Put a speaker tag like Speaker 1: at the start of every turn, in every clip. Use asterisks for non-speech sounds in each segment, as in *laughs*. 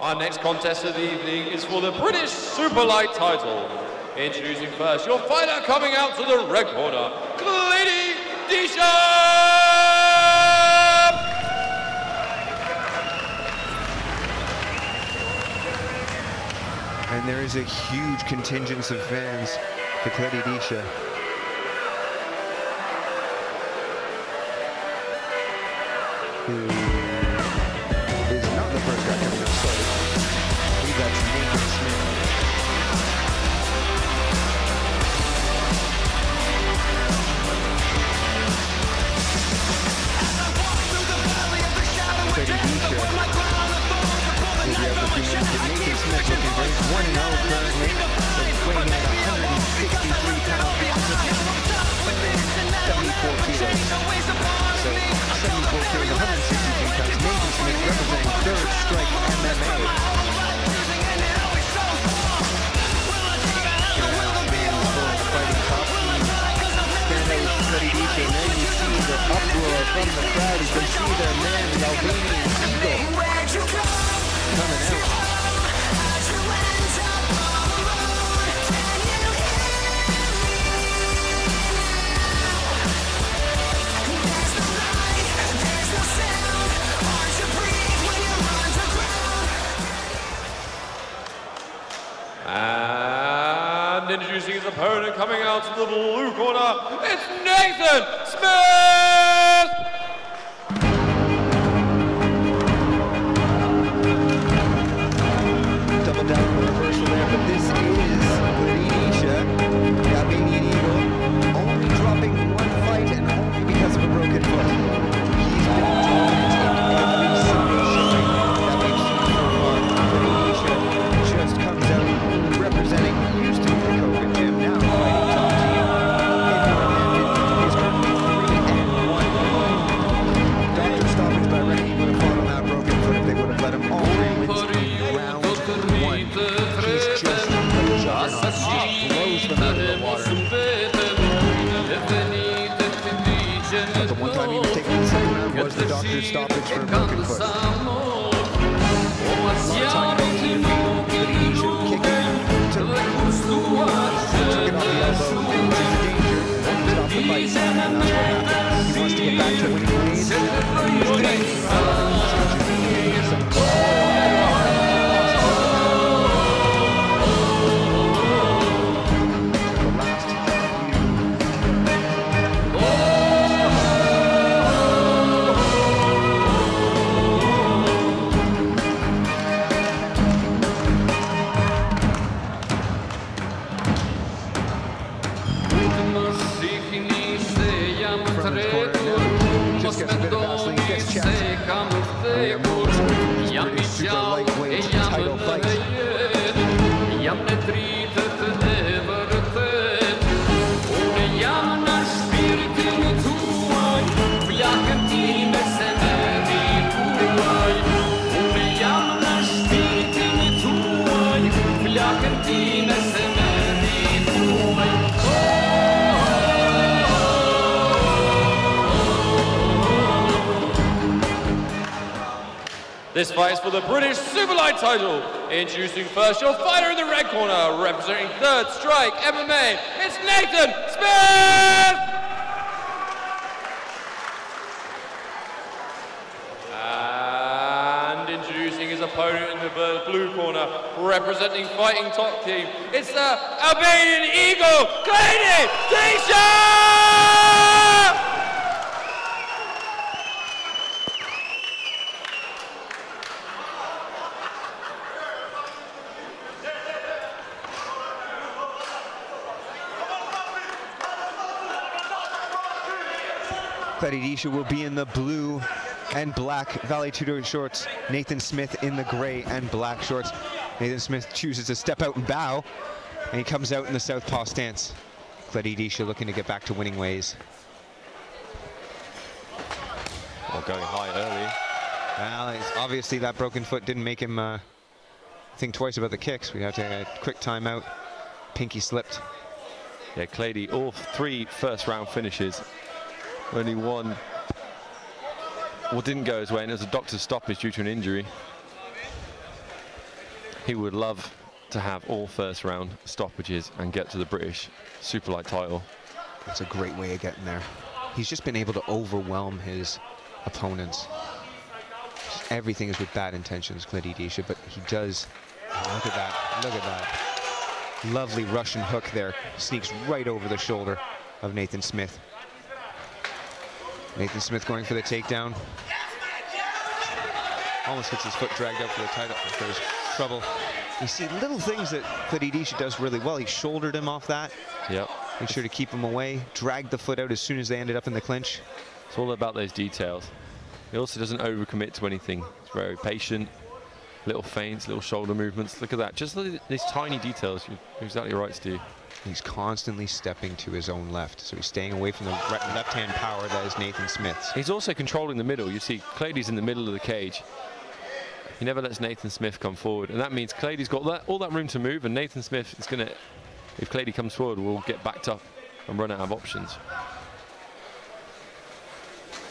Speaker 1: Our next contest of the evening is for the British Super Light title. Introducing first your fighter coming out to the red corner, Kledi Disha!
Speaker 2: And there is a huge contingent of fans for Kledi Disha. Uproar from the crowd as they see their man, the Albanian Eagle, coming out.
Speaker 1: Opponent coming out to the blue corner, it's Nathan Smith!
Speaker 2: Stoppage for
Speaker 1: This fight is for the British Super Light title. Introducing first your fighter in the red corner, representing Third Strike MMA, it's Nathan Smith! And introducing his opponent in the blue corner, representing Fighting Top Team, it's the Albanian Eagle, Kledi Disha!
Speaker 2: Kledi Disha will be in the blue and black Vale Tudo shorts. Nathan Smith in the gray and black shorts. Nathan Smith chooses to step out and bow, and he comes out in the southpaw stance. Kledi Disha looking to get back to winning ways.
Speaker 3: Well, going high early.
Speaker 2: Well, it's obviously that broken foot didn't make him uh, think twice about the kicks. We have to take a quick timeout. Pinky slipped.
Speaker 3: Yeah, Kledi, all three first round finishes. Only one. Well, didn't go his way, and it was a doctor's stoppage due to an injury.
Speaker 1: He would love to have all first round stoppages and get to the British super light title.
Speaker 2: That's a great way of getting there. He's just been able to overwhelm his opponents. Everything is with bad intentions, Clint but he does. look at that. Look at that. Lovely Russian hook there. Sneaks right over the shoulder of Nathan Smith. Nathan Smith going for the takedown. Almost gets his foot dragged out for the title his trouble. You see little things that Edisha does really well. He shouldered him off that.
Speaker 1: Yep.
Speaker 2: Made sure to keep him away. Dragged the foot out as soon as they ended up in the clinch.
Speaker 1: It's all about those details. He also doesn't overcommit to anything. He's very patient. Little feints, little shoulder movements. Look at that. Just these tiny details. You're exactly right, Steve.
Speaker 2: He's constantly stepping to his own left, so he's staying away from the left-hand power that is Nathan Smith's.
Speaker 1: He's also controlling the middle. You see, Kledi's in the middle of the cage. He never lets Nathan Smith come forward, and that means Kledi's got that, all that room to move, and Nathan Smith is going to, if Kledi comes forward, will get backed up and run out of options.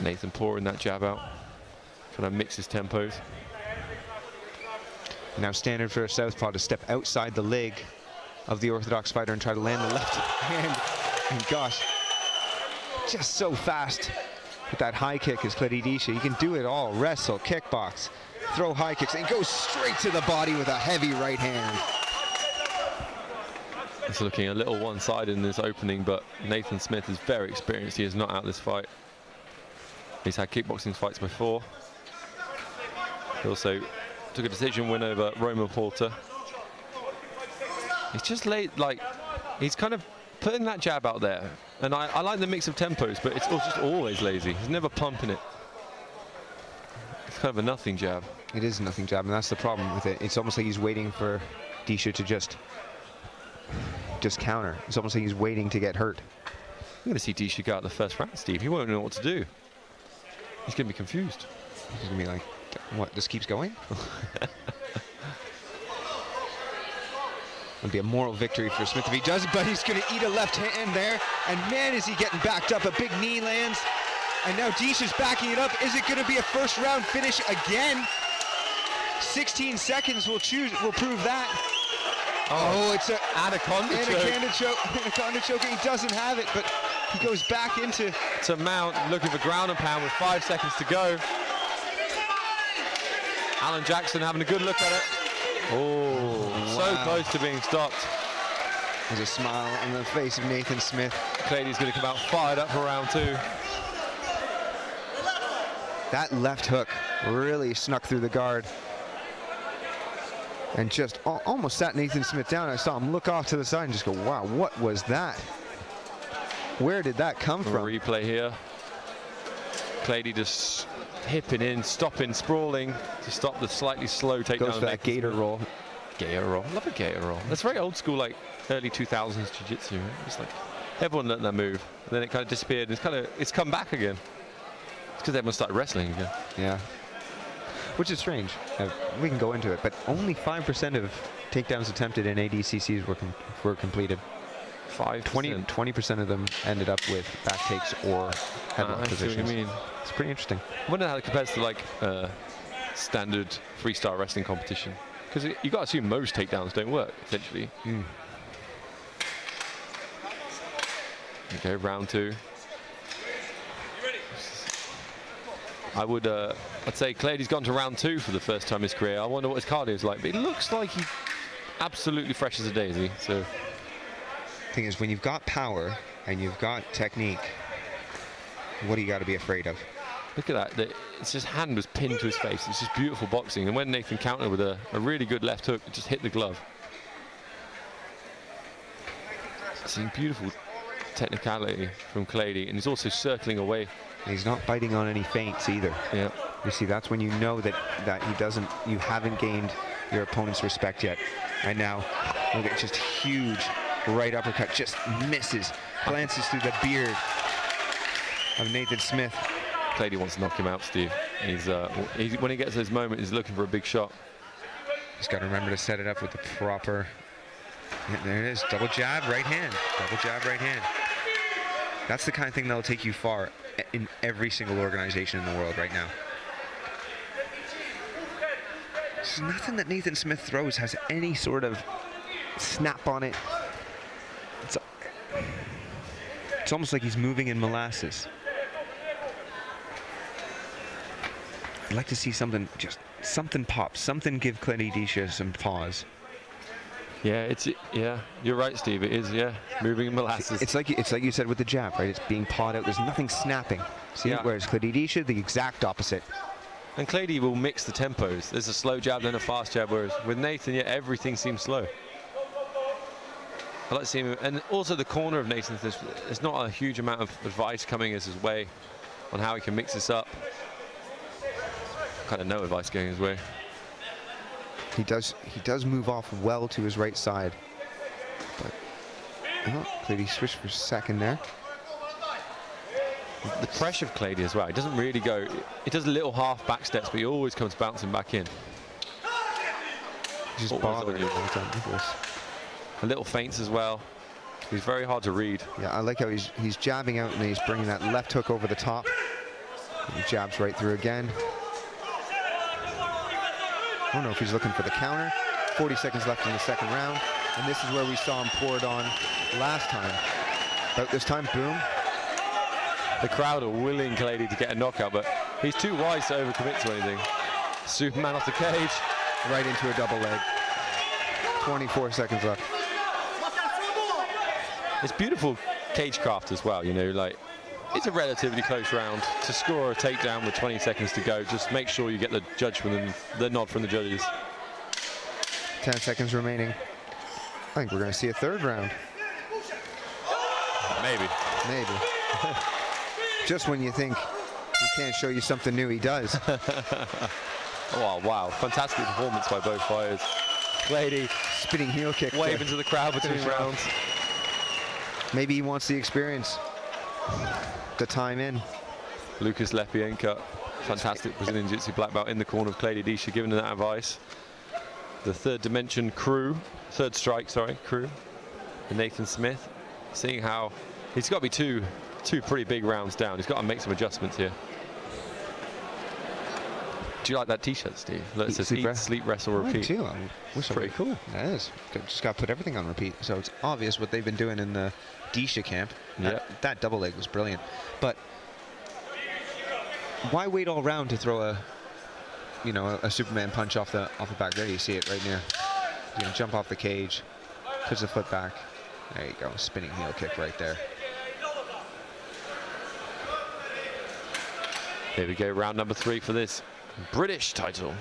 Speaker 1: Nathan pouring that jab out, trying to mix his tempos.
Speaker 2: Now standard for a southpaw to step outside the leg of the orthodox fighter and try to land the left hand. And gosh, just so fast with that high kick is Kledi Disha. He can do it all, wrestle, kickbox, throw high kicks, and go straight to the body with a heavy right hand.
Speaker 1: It's looking a little one-sided in this opening, but Nathan Smith is very experienced. He is not out this fight. He's had kickboxing fights before. He also took a decision win over Roman Porter. He's just late, like, he's kind of putting that jab out there. And I, I like the mix of tempos, but it's just always lazy. He's never pumping it. It's kind of a nothing jab.
Speaker 2: It is a nothing jab, and that's the problem with it. It's almost like he's waiting for Disha to just just counter. It's almost like he's waiting to get hurt.
Speaker 1: You're going to see Disha go out the first round, Steve. He won't know what to do. He's going to be confused.
Speaker 2: He's gonna be like, what, this keeps going? *laughs* It'll be a moral victory for Smith if he does, but he's gonna eat a left hand there. And man, is he getting backed up. A big knee lands. And now Disha's backing it up. Is it gonna be a first round finish again? 16 seconds will choose will prove that. Oh, oh it's a
Speaker 1: Anaconda choke.
Speaker 2: anaconda choke. *laughs* Anaconda choke. He doesn't have it, but he goes back into
Speaker 1: to Mount, looking for ground and pound with five seconds to go. Alan Jackson having a good look at it. Oh, so close to being stopped.
Speaker 2: There's a smile on the face of Nathan Smith.
Speaker 1: Kledi's going to come out fired up for round two.
Speaker 2: That left hook really snuck through the guard and just almost sat Nathan Smith down. I saw him look off to the side and just go, wow, what was that? Where did that come from?
Speaker 1: replay here. Kledi just hipping in, stopping, sprawling to stop the slightly slow takedown.
Speaker 2: Goes for that gator roll.
Speaker 1: Gator roll. I love a gator roll. That's very old school, like early 2000s jiu-jitsu. right? It's like everyone learned that move, and then it kind of disappeared. It's kind of it's come back again. It's because everyone started wrestling again.
Speaker 2: Yeah. Which is strange. Uh, we can go into it, but only 5% of takedowns attempted in ADCCs were, com- were completed.
Speaker 1: Five
Speaker 2: 20, 20% of them ended up with back takes or headlock
Speaker 1: I see what you
Speaker 2: positions.
Speaker 1: mean.
Speaker 2: It's pretty interesting.
Speaker 1: I wonder how it compares to like uh, standard freestyle wrestling competition. Because you got to assume most takedowns don't work, essentially.
Speaker 2: Mm.
Speaker 1: Okay, round two. I would, uh, I'd say Kledi's gone to round two for the first time in his career. I wonder what his cardio is like, but it looks like he's absolutely fresh as a daisy. So
Speaker 2: Thing is, when you've got power and you've got technique, what do you got to be afraid of?
Speaker 1: look at that. The, it's his hand was pinned to his face. It's just beautiful boxing. And when Nathan countered with a, a really good left hook, it just hit the glove. Seeing beautiful technicality from Kledi, and he's also circling away.
Speaker 2: And he's not biting on any feints either.
Speaker 1: Yeah,
Speaker 2: You see, that's when you know that that he doesn't, you haven't gained your opponent's respect yet. And now, look at just huge right uppercut, just misses, glances through the beard of Nathan Smith.
Speaker 1: Kledi wants to knock him out, Steve. He's, uh, he's when he gets his moment, he's looking for a big shot.
Speaker 2: Just got to remember to set it up with the proper. Yeah, there it is, double jab, right hand, double jab, right hand. That's the kind of thing that'll take you far in every single organization in the world right now. There's nothing that Nathan Smith throws has any sort of snap on it. It's, it's almost like he's moving in molasses. I'd like to see something, just something pop, something give Kledi Disha some pause.
Speaker 1: Yeah, it's yeah. You're right, Steve. It is yeah. Moving in molasses.
Speaker 2: It's like it's like you said with the jab, right? It's being pawed out. There's nothing snapping. See,
Speaker 1: Yeah.
Speaker 2: whereas Kledi Disha, the exact opposite.
Speaker 1: And Kledi will mix the tempos. There's a slow jab, then a fast jab, whereas with Nathan, yeah, everything seems slow. I like to see him, and also the corner of Nathan, there's, there's not a huge amount of advice coming his way on how he can mix this up. Kind of no advice going his way.
Speaker 2: He does he does move off well to his right side. But oh, Kledi switched for a second there.
Speaker 1: The pressure of Kledi as well. He doesn't really go. He does a little half back steps, but he always comes bouncing back in.
Speaker 2: He's just
Speaker 1: you?
Speaker 2: all the time. Look at this.
Speaker 1: A little feints as well. He's very hard to read.
Speaker 2: Yeah, I like how he's he's jabbing out and he's bringing that left hook over the top. He jabs right through again. I don't know if he's looking for the counter. 40 seconds left in the second round. And this is where we saw him pour it on last time. About this time, boom.
Speaker 1: The crowd are willing Kledi to get a knockout, but he's too wise to overcommit to anything. Superman off the cage.
Speaker 2: Right into a double leg. 24 seconds left.
Speaker 1: It's beautiful cagecraft as well, you know, like it's a relatively close round. To score a takedown with 20 seconds to go, just make sure you get the judgment, and the nod from the judges.
Speaker 2: 10 seconds remaining. I think we're going to see a third round.
Speaker 1: Maybe.
Speaker 2: Maybe. *laughs* Just when you think he can't show you something new, he does. *laughs*
Speaker 1: Oh, wow. Fantastic performance by both fighters. Lady.
Speaker 2: Spinning heel kick.
Speaker 1: waving to the crowd between *laughs* rounds.
Speaker 2: Maybe he wants the experience. The time in.
Speaker 1: Lucas Lepienka, fantastic Brazilian Jiu-Jitsu black belt in the corner of Kledi Disha, giving him that advice. The third dimension crew, third strike, sorry, crew. And Nathan Smith, seeing how he's got to be two, two pretty big rounds down. He's got to make some adjustments here. Do you like that T-shirt, Steve? It
Speaker 2: Eat,
Speaker 1: says
Speaker 2: sleep,
Speaker 1: eat, sleep, wrestle, oh,
Speaker 2: I
Speaker 1: repeat.
Speaker 2: I wish I
Speaker 1: Pretty
Speaker 2: would-
Speaker 1: cool.
Speaker 2: That is. Just got to put everything on repeat. So it's obvious what they've been doing in the Disha camp. That,
Speaker 1: Yep.
Speaker 2: that double leg was brilliant. But why wait all round to throw a, you know, a, a Superman punch off the off the back? There you see it right there. You know, jump off the cage, puts the foot back. There you go. Spinning heel kick right there.
Speaker 1: Here we go, round number three for this British title.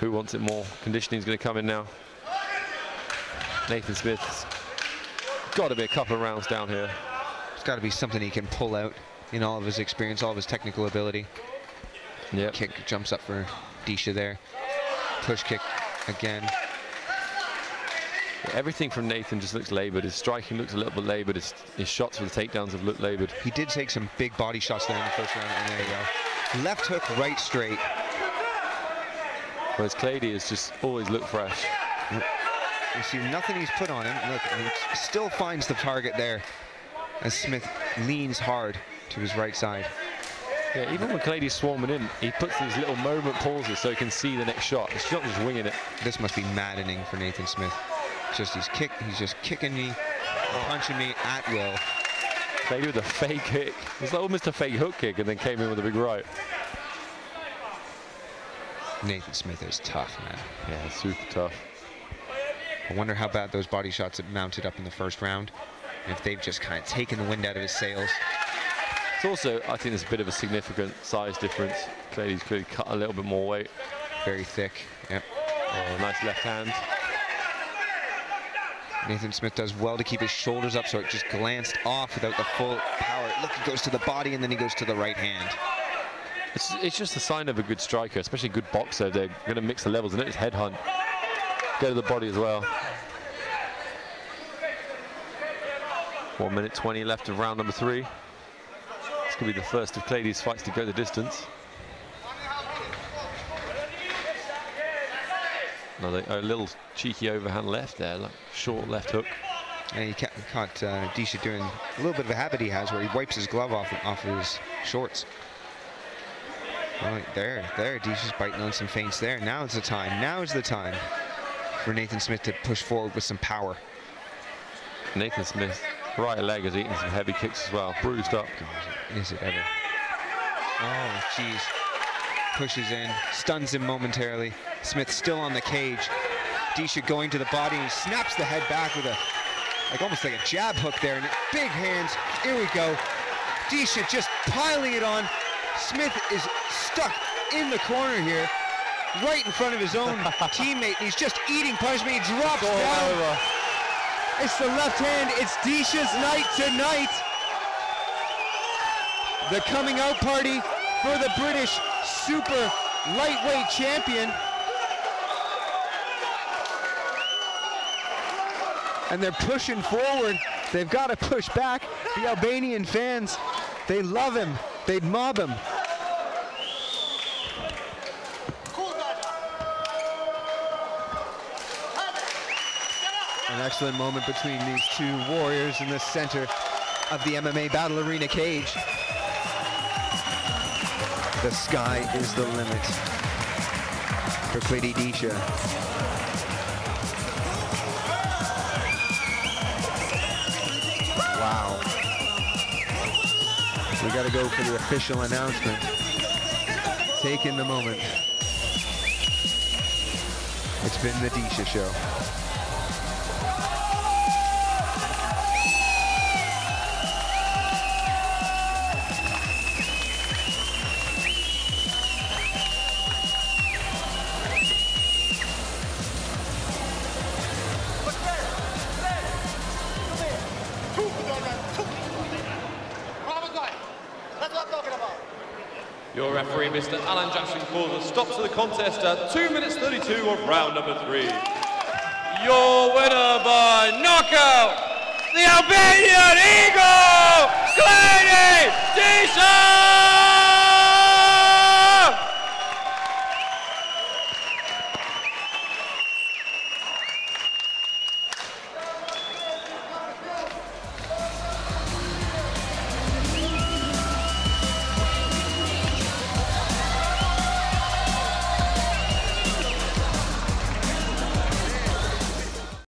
Speaker 1: Who wants it more? Conditioning's going to come in now. Nathan Smith's got to be a couple of rounds down here.
Speaker 2: It's got to be something he can pull out in all of his experience, all of his technical ability.
Speaker 1: Yep.
Speaker 2: Kick jumps up for Disha there. Push kick again.
Speaker 1: Everything from Nathan just looks laboured. His striking looks a little bit laboured. His, his shots for the takedowns have looked laboured.
Speaker 2: He did take some big body shots there in the first round, and there you go. Left hook, right straight.
Speaker 1: Whereas Kledi has just always looked fresh.
Speaker 2: You see nothing he's put on him. Look, he still finds the target there as Smith leans hard to his right side.
Speaker 1: Yeah, even when Kledi's swarming in, he puts these little moment pauses so he can see the next shot. He's not just winging it.
Speaker 2: This must be maddening for Nathan Smith. Just he's kick, he's just kicking me, punching me at will.
Speaker 1: Kledi with a fake kick. It's like almost a fake hook kick and then came in with a big right.
Speaker 2: Nathan Smith is tough, man.
Speaker 1: Yeah, super tough.
Speaker 2: I wonder how bad those body shots have mounted up in the first round. And if they've just kind of taken the wind out of his sails.
Speaker 1: It's also, I think there's a bit of a significant size difference. Kledi's clearly cut a little bit more weight.
Speaker 2: Very thick. Yep.
Speaker 1: Oh, nice left hand.
Speaker 2: Nathan Smith does well to keep his shoulders up so it just glanced off without the full power. Look, he goes to the body and then he goes to the right hand.
Speaker 1: It's, it's just a sign of a good striker, especially a good boxer. They're going to mix the levels and it's head hunt. Go to the body as well. One minute 20 left of round number three. This could be the first of Kledi's fights to go the distance. Another a little cheeky overhand left there, like short left hook.
Speaker 2: And he ca- caught uh, Disha doing a little bit of a habit he has where he wipes his glove off, off of his shorts. Right there, there, Disha's biting on some feints there. Now is the time. Now is the time for Nathan Smith to push forward with some power.
Speaker 1: Nathan Smith, right leg has eaten some heavy kicks as well, bruised up.
Speaker 2: God, is it ever? Oh, jeez. Pushes in, stuns him momentarily. Smith still on the cage. Disha going to the body and he snaps the head back with a, like almost like a jab hook there. And big hands. Here we go. Disha just piling it on. Smith is stuck in the corner here, right in front of his own *laughs* teammate. And he's just eating punishment. He drops down.
Speaker 1: Over.
Speaker 2: It's the left hand. It's Disha's night tonight. The coming out party for the British super lightweight champion. And they're pushing forward. They've got to push back. The Albanian fans, they love him. They'd mob him. An excellent moment between these two warriors in the center of the MMA Battle Arena cage. The sky is the limit for Kledi Disha. We got to go for the official announcement. Taking the moment. It's been the Disha Show.
Speaker 4: referee, Mr. Alan Jackson, calls a stop to the contest at 2 minutes 32 of round number three. Your winner by knockout, the Albanian Eagle, Kledi Disha!